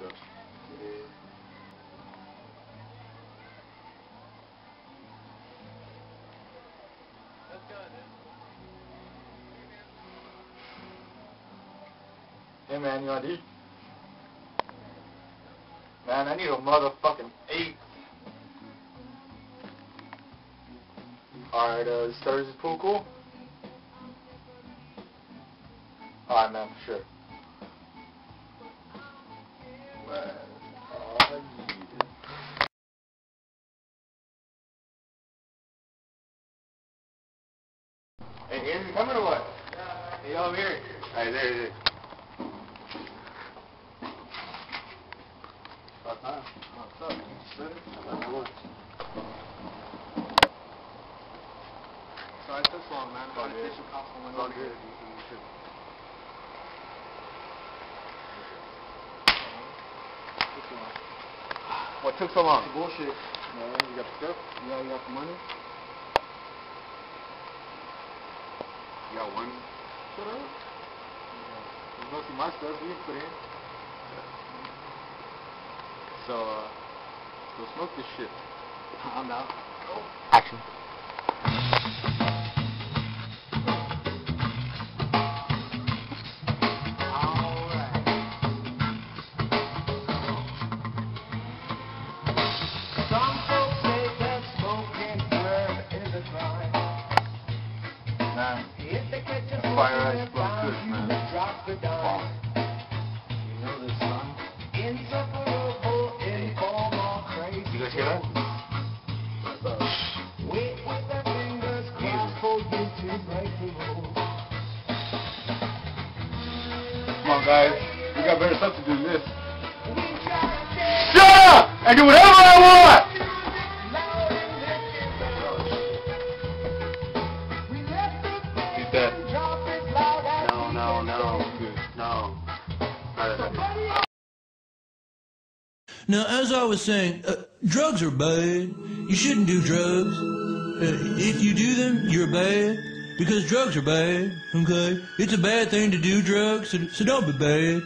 traffic sucks. Hey man, you want to? Man, I need a motherfucking eight. Alright, uh, is Thursday's pool cool? Alright man, sure. Hey, Andrew, coming or what? Hey, over here. Alright, there, there. About time. What's up? You sweater? Not much. Sorry it took so long, man. All The good. fishing cops went It's all good. here. You should- Took so long. What took so long? It's bullshit. Man, you got the stuff? Yeah, you got the money? You got one? Shut up. There's mostly my stuff you can put in. So, uh, go smoke this shit. I'm out. Action. Fire ice a good, you man. can the dime. You know this song? Insufferable, informal, crazy. You guys hear that? Wait with their fingers crossed for you to break the rules. Come on, guys. We got better stuff to do than this. We gotta get Shut up! And do whatever I want! loud Now, as I was saying, uh, drugs are bad. You shouldn't do drugs. Uh, if you do them, you're bad. Because drugs are bad, okay? It's a bad thing to do drugs, so, so don't be bad.